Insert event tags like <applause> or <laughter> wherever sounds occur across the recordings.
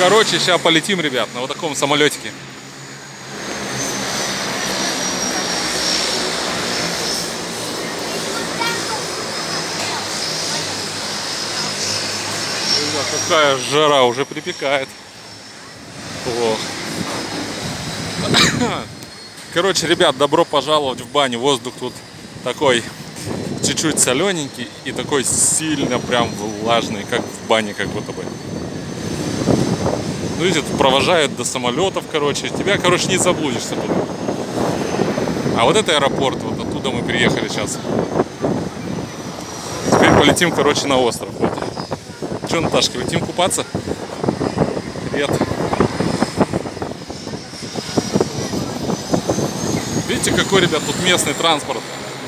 Короче, сейчас полетим, ребят, на вот таком самолетике. Какая жара, уже припекает. Ох. <coughs> Короче, ребят, добро пожаловать в баню. Воздух тут такой чуть-чуть солененький и такой сильно прям влажный, как в бане, как будто бы. Ну, видите, тут провожают до самолетов, короче. Тебя, короче, не заблудишься тут. А вот это аэропорт, вот оттуда мы приехали сейчас. Теперь полетим, короче, на остров. Вот. Че, Наташка, летим купаться? Привет. Видите, какой, ребят, тут местный транспорт.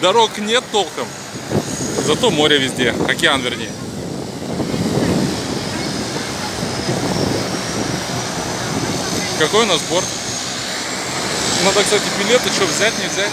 Дорог нет толком. Зато море везде, океан вернее. Какой у нас борт? Надо, кстати, билеты, что взять, не взять?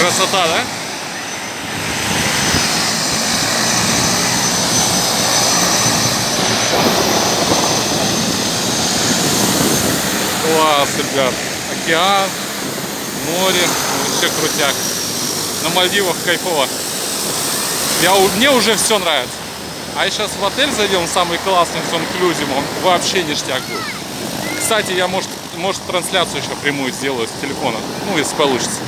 Красота, да? Класс, ребят. Океан, море, вообще крутяк. На Мальдивах кайфово. Я, мне уже все нравится. А сейчас в отель зайдем, самый классный с инклюзивом, вообще ништяк будет. Кстати, я, может, может трансляцию еще прямую сделаю с телефона, ну, если получится.